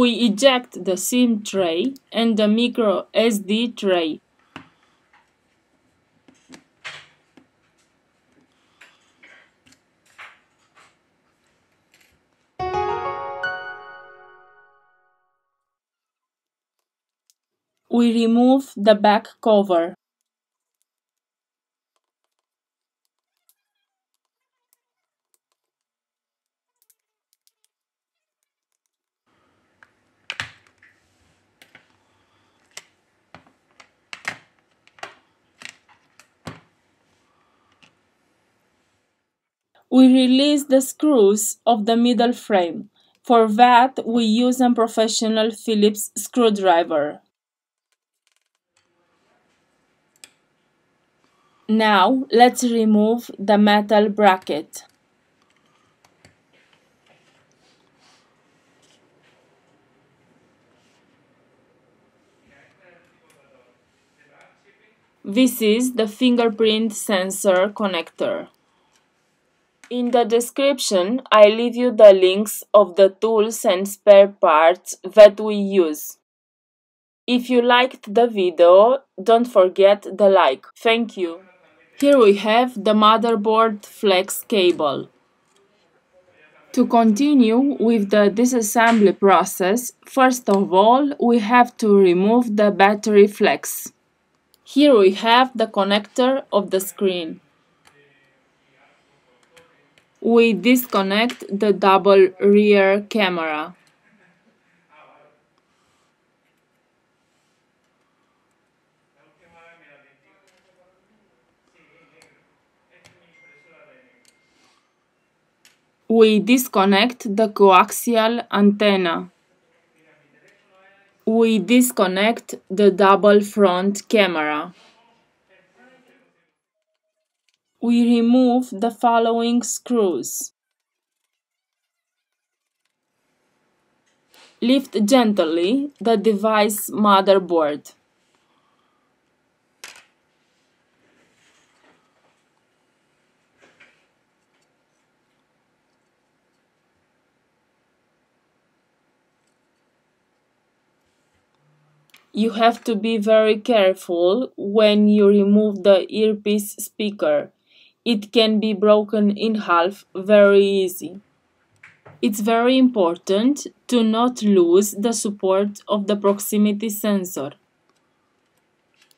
We eject the SIM tray and the micro SD tray. We remove the back cover. We release the screws of the middle frame. For that, we use a professional Phillips screwdriver. Now, let's remove the metal bracket. This is the fingerprint sensor connector. In the description, I leave you the links of the tools and spare parts that we use. If you liked the video, don't forget the like. Thank you. Here we have the motherboard flex cable. To continue with the disassembly process, first of all, we have to remove the battery flex. Here we have the connector of the screen we disconnect the double rear camera. We disconnect the coaxial antenna. We disconnect the double front camera we remove the following screws. Lift gently the device motherboard. You have to be very careful when you remove the earpiece speaker it can be broken in half very easy. It's very important to not lose the support of the proximity sensor.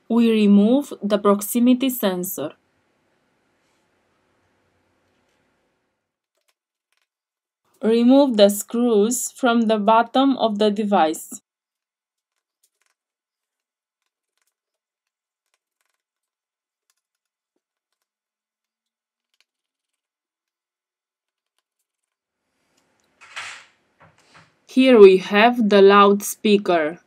We remove the proximity sensor. Remove the screws from the bottom of the device. Here we have the loudspeaker.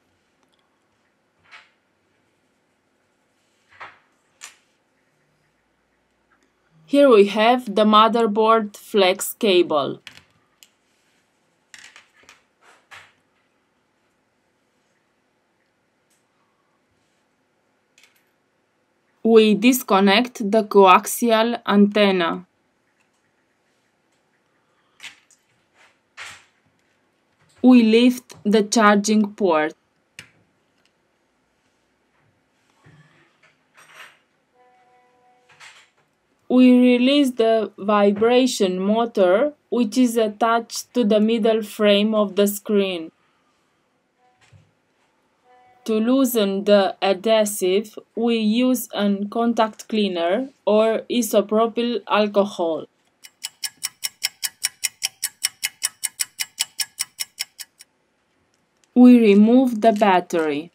Here we have the motherboard flex cable. We disconnect the coaxial antenna. We lift the charging port. We release the vibration motor which is attached to the middle frame of the screen. To loosen the adhesive, we use a contact cleaner or isopropyl alcohol. We remove the battery.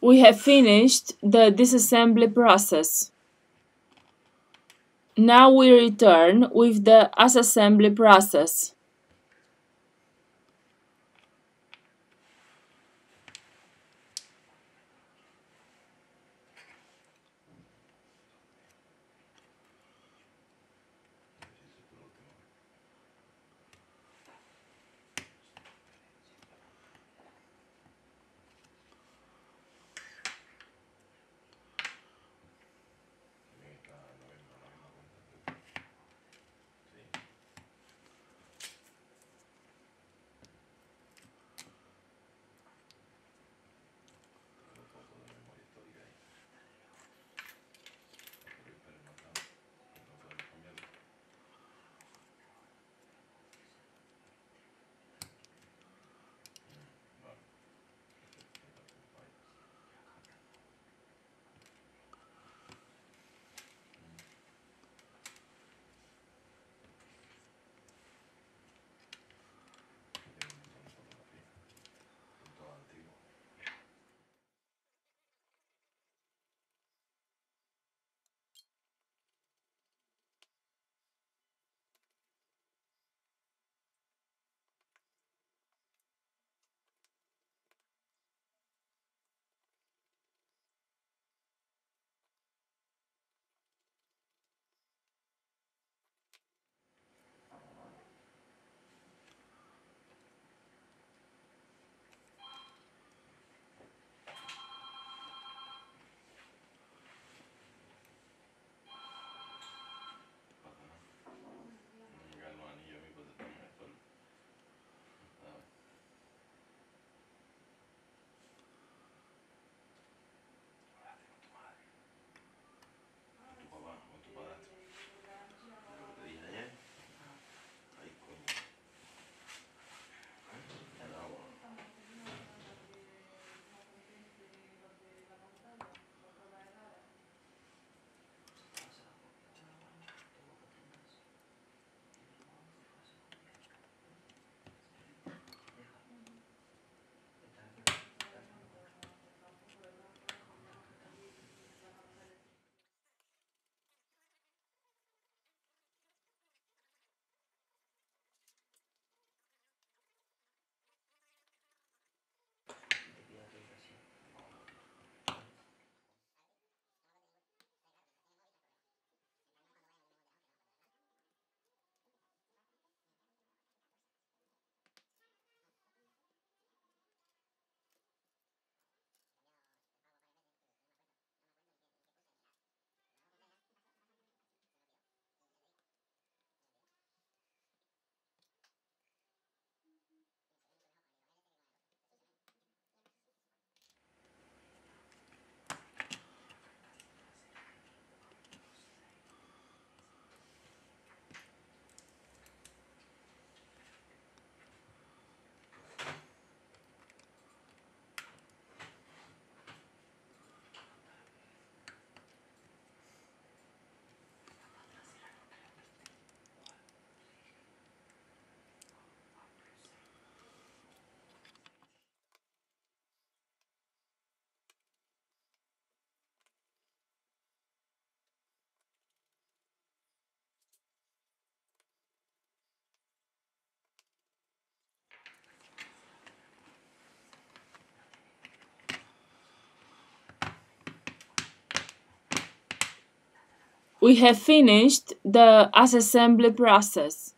We have finished the disassembly process. Now we return with the assembly process. We have finished the assembly process.